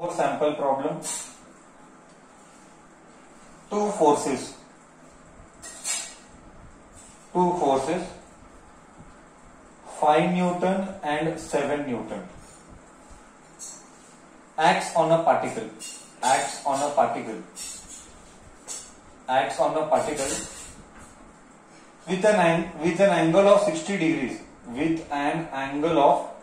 For sample problem, two forces, two forces, 5 Newton and 7 Newton. Acts on a particle, acts on a particle, acts on a particle with an, with an angle of 60 degrees, with an angle of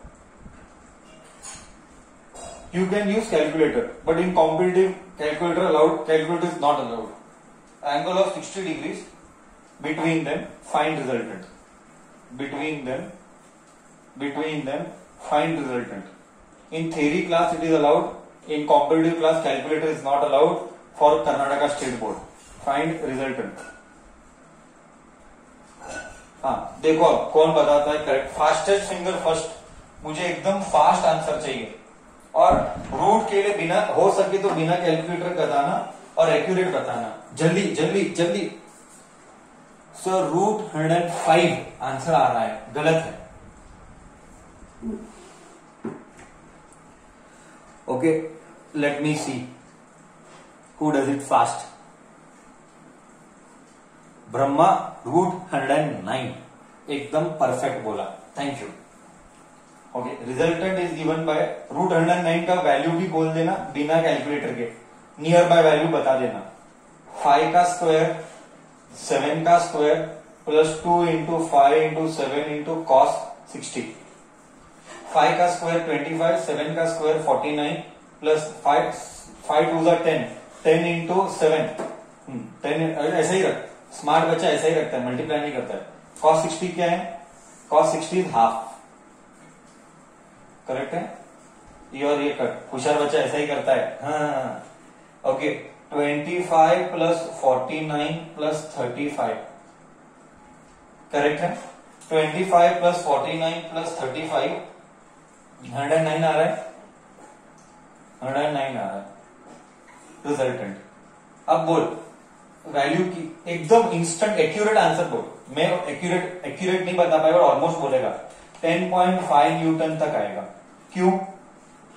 you can use calculator but in competitive calculator allowed calculator is not allowed angle of 60 degrees between them find resultant between them between them find resultant in theory class it is allowed in competitive class calculator is not allowed for karnataka state board find resultant हाँ देखो अब कौन बताता है correct fastest finger first मुझे एकदम fast answer चाहिए और रूट के लिए बिना, हो सके तो बिना कैलकुलेटर बताना और एक्यूरेट बताना। जल्दी जल्दी जल्दी। Sir root hundred five answer आ रहा है। गलत है। Okay let me see who does it fast Brahma root hundred nine एकदम परफेक्ट बोला। Thank you okay resultant is given by root hundred nine का वैल्यू भी बोल देना बिना कैलकुलेटर के। नियर बाय वैल्यू बता देना। फाइव का स्क्वायर सेवन का square plus two into five into seven into cos sixty five का स्क्वायर ट्वेंटी फाइव सेवन का square forty nine plus five five two jar ten ten into seven ten ऐसा ही रख smart बच्चा ऐसा ही रखता है मल्टीप्लाई नहीं करता है। कॉस सिक्सटी क्या है? कॉस सिक्सटी हाफ़ करेक्ट है? ये और ये कट होशियार बच्चा ऐसा ही करता है। हाँ। Okay twenty five plus forty nine plus thirty five correct है? Twenty five plus forty nine plus thirty five hundred nine आ रहा है। हंड्रेड नाइन आ रहा है। रिजल्टेंट अब बोल। वैल्यू की एकदम इंस्टेंट एक्यूरेट आंसर बोल। मैं एक्यूरेट एक्यूरेट नहीं बता पाएगा ऑलमोस्ट बोलेगा। 10.5 न्यूटन तक आएगा। क्यों?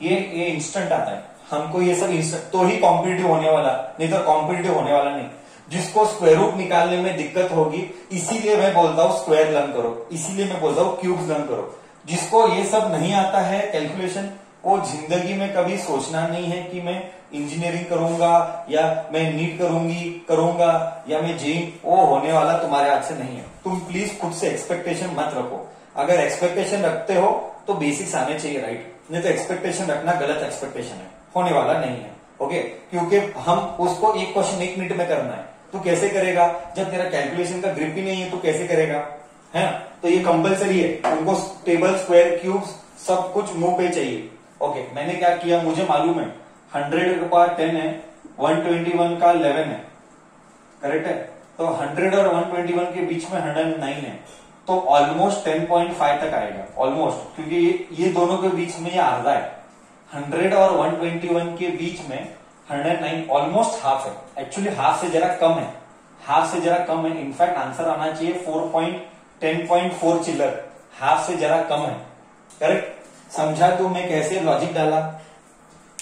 ये ये इंस्टेंट आता है। हमको ये सब इंस्टेंट तो ही कॉम्पिटेटिव होने वाला। नहीं तो कॉम्पिटेटिव होने वाला नहीं। जिसको स्क्वायर रूट निकालने में दिक्कत होगी, इसीलिए मैं बोलता हूँ स्क्वायर लर्न करो। इसीलिए मैं बोलता हूँ क्यूब लर्न करो। जिसको ये सब नहीं आता है कैलकुलेशन वो ज़िंदगी में कभी सोचना नहीं है कि मैं इंजीनियरिंग करूँगा, या मैं नीट करूँगी, करूँगा, या मैं जी वो होने वाला तुम्हारे हाथ से नहीं है। तुम प्लीज़ खुद से एक्सपेक्टेशन मत रखो। अगर एक्सपेक्टेशन रखते हो तो बेसिक्स आने चाहिए राइट नहीं तो एक्सपेक्टेशन रखना गलत एक्सपेक्टेशन है। होने वाला नहीं है ओके क्योंकि हम उसको एक क्वेश्चन एक मिनट में करना है। तो कैसे करेगा? जब तेरा कैलकुलेशन का ग्रिप ही नहीं है तो कैसे करेगा? है तो ये कंपलसरी है। उनको टेबल स्क्वायर क्यूब सब कुछ मुँह पे चाहिए। ओके मैंने क्या किया? मुझे मालूम है हंड्रेड का पावर टेन है वन ट्वेंटी वन का इलेवन है। करेक्ट है? तो हंड्रेड और वन ट्वेंटी वन के बीच में हंड्रेड नाइन है। तो ऑलमोस्ट टेन पॉइंट फाइव तक आएगा ऑलमोस्ट क्योंकि ये, दोनों के बीच में ये आधा है। हंड्रेड और वन ट्वेंटी वन के बीच में हंड्रेड नाइन ऑलमोस्ट हाफ़ है। एक्चुअली हाफ़ से जरा कम है। हाफ़ से जरा कम है। इनफैक्ट आंसर आना चाहिए four point ten point four चिल्लर हाफ़ से जरा कम है। करेक्ट समझा तू मैं कैसे लॉजिक डाला?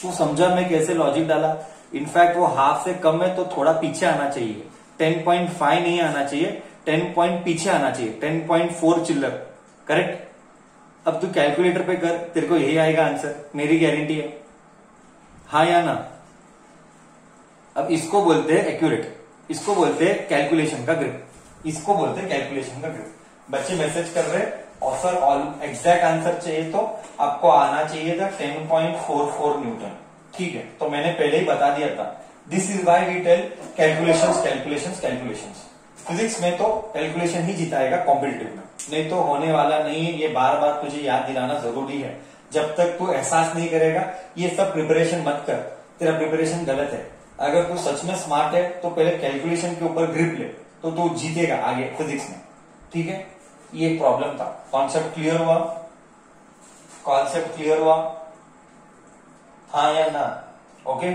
तू समझा मैं कैसे लॉजिक डाला? इनफैक्ट वो हाफ़ से कम है तो थोड़ा पीछे आना चाहिए। टेन पॉइंट फाइव नहीं आना चाहिए। टेन पॉइंट पीछे आना चाहिए, टेन पॉइंट फोर चिल्लर करेक्ट अब तू कैलकुलेटर पे कर, तेरे को यही आएगा आंसर मेरी गारंटी है। हाँ या ना? अब इसको बोलते हैं एक्यूरेट इसको बोलते हैं कैलकुलेशन का ग्रिप इसको बोलते हैं कैलकुलेशन का ग्रिप बच्चे मैसेज कर रहे और सर ऑल एग्जैक्ट आंसर चाहिए तो आपको आना चाहिए था 10.44 न्यूटन, ठीक है? तो मैंने पहले ही बता दिया था। This is why we tell calculation calculation physics में तो कैलकुलेशन ही जिताएगा कॉम्पिटेटिव में। नहीं तो होने वाला नहीं है ये बार बार तुझे याद दिलाना ज़रूरी है। जब तक तू एहसास नहीं करेगा, ये सब प्रिपरेशन मत कर। तेरा प्रिपरेशन गलत है। अगर तू सच में स्मार्ट है तो पहले कैलकुलेशन के ऊपर ग्रिप ले तो तू जीतेगा आगे फिजिक्स में। ठीक है? ये प्रॉब्लम था। कॉन्सेप्ट क्लियर हुआ? कॉन्सेप्ट क्लियर हुआ? हाँ या ना? ओके